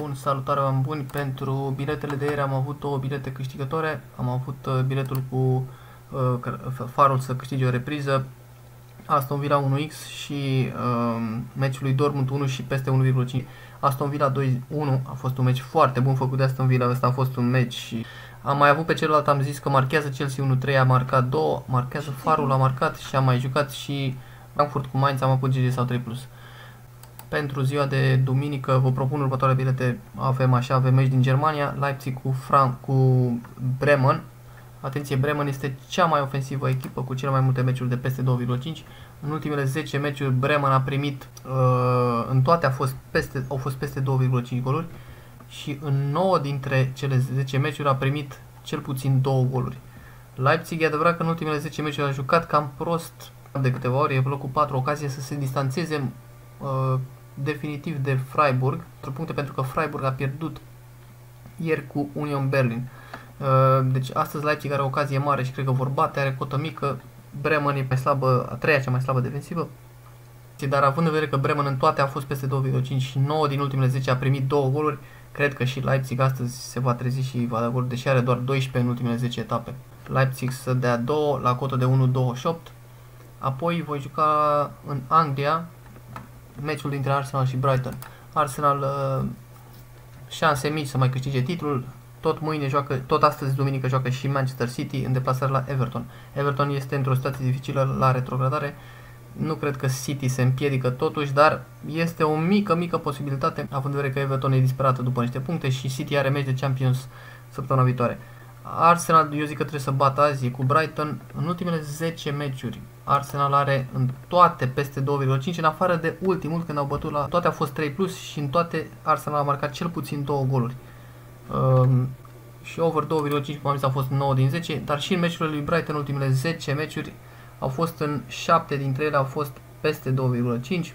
Bun, salutare am buni pentru biletele de ieri am avut două bilete câștigătoare, am avut uh, biletul cu uh, farul să câștige o repriză, Aston Villa 1x și uh, meciul lui Dortmund 1 și peste 1,5. Aston Villa 2-1 a fost un meci foarte bun făcut de Aston Villa, ăsta a fost un meci și am mai avut pe celălalt, am zis că marchează Chelsea 1-3, a marcat 2, marchează farul, a marcat și am mai jucat și Frankfurt cu Mainz, am avut GG sau 3+. Pentru ziua de duminică vă propun următoarele bilete. Avem așa, avem meci din Germania, Leipzig cu, Frank, cu Bremen. Atenție, Bremen este cea mai ofensivă echipă cu cele mai multe meciuri de peste 2,5. În ultimele 10 meciuri Bremen a primit, uh, în toate a fost peste, au fost peste 2,5 goluri și în 9 dintre cele 10 meciuri a primit cel puțin 2 goluri. Leipzig e adevărat că în ultimele 10 meciuri a jucat cam prost de câteva ori, e cu 4 ocazie să se distanțeze uh, definitiv de Freiburg, 4 puncte pentru că Freiburg a pierdut ieri cu Union Berlin. Uh, deci astăzi Leipzig are o ocazie mare și cred că vor bate, are cotă mică, Bremen e mai slabă, a treia cea mai slabă defensivă. Dar având în vedere că Bremen în toate a fost peste 2,5 și 9 din ultimele 10 a primit 2 goluri, cred că și Leipzig astăzi se va trezi și va da goluri, deși are doar 12 în ultimele 10 etape. Leipzig să dea 2 la cotă de 1,28. Apoi voi juca în Anglia meciul dintre Arsenal și Brighton. Arsenal uh, șanse mici să mai câștige titlul, tot mâine joacă, tot astăzi duminică joacă și Manchester City în deplasare la Everton. Everton este într-o situație dificilă la retrogradare. Nu cred că City se împiedică totuși, dar este o mică, mică posibilitate, având în vedere că Everton e disperată după niște puncte și City are meci de Champions săptămâna viitoare. Arsenal, eu zic că trebuie să bată azi cu Brighton. În ultimele 10 meciuri, Arsenal are în toate peste 2,5, în afară de ultimul, când au bătut la... Toate au fost 3+, plus și în toate Arsenal a marcat cel puțin 2 goluri. Um, și over 2,5, cum am zis, a fost 9 din 10, dar și în meciurile lui Brighton, în ultimele 10 meciuri, au fost în 7 dintre ele, au fost peste 2,5.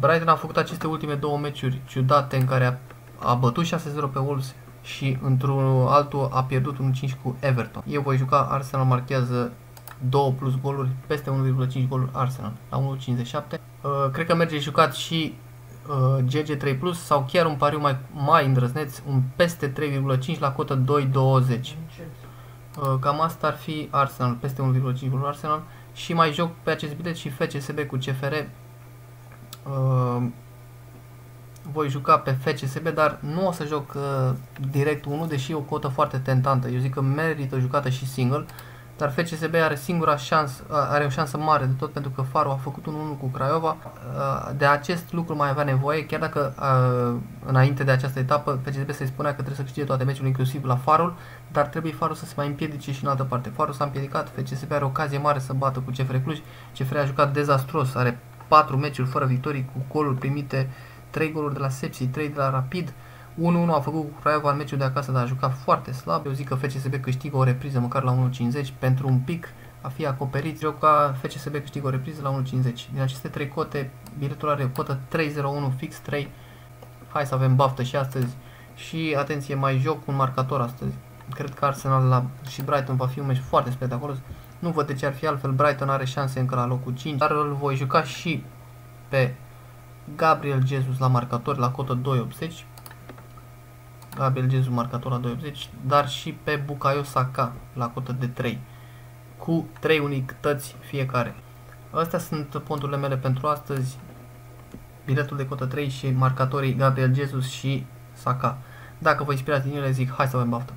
Brighton a făcut aceste ultime două meciuri ciudate în care a, a bătut 6-0 pe Wolves și într-un altul a pierdut un 5 cu Everton. Eu voi juca Arsenal marchează 2 plus goluri, peste 1,5 goluri Arsenal la 1,57. Uh, cred că merge jucat și uh, GG3 Plus sau chiar un pariu mai, mai îndrăzneț, un peste 3,5 la cotă 2,20. Uh, cam asta ar fi Arsenal, peste 1,5 goluri Arsenal și mai joc pe acest bilet și FCSB cu CFR. Uh, voi juca pe FCSB, dar nu o să joc uh, direct 1, deși e o cotă foarte tentantă. Eu zic că merită jucată și single, dar FCSB are singura șansă, uh, are o șansă mare de tot pentru că Faro a făcut un 1 cu Craiova. Uh, de acest lucru mai avea nevoie, chiar dacă uh, înainte de această etapă FCSB se spunea că trebuie să câștige toate meciurile, inclusiv la Farul, dar trebuie Farul să se mai împiedice și în altă parte. Farul s-a împiedicat, FCSB are ocazie mare să bată cu CFR Cluj, CFR a jucat dezastros, are 4 meciuri fără victorii cu goluri primite 3 goluri de la Sepsi, 3 de la Rapid, 1-1 a făcut Craiova în meciul de acasă, dar a jucat foarte slab. Eu zic că FCSB câștigă o repriză măcar la 1.50 pentru un pic a fi acoperit. Eu ca FCSB câștigă o repriză la 1.50. Din aceste trei cote, biletul are cotă 3.01 fix 3. Hai să avem baftă și astăzi. Și atenție, mai joc un marcator astăzi. Cred că Arsenal la, și Brighton va fi un meci foarte spectaculos. Nu văd de ce ar fi altfel. Brighton are șanse încă la locul 5, dar îl voi juca și pe Gabriel Jesus la marcator la cotă 2.80. Gabriel Jesus marcator la 2.80, dar și pe Bukayo Saka la cotă de 3 cu 3 unități fiecare. Astea sunt ponturile mele pentru astăzi. Biletul de cotă 3 și marcatorii Gabriel Jesus și Saka. Dacă vă inspirați din ele, zic hai să avem baftă!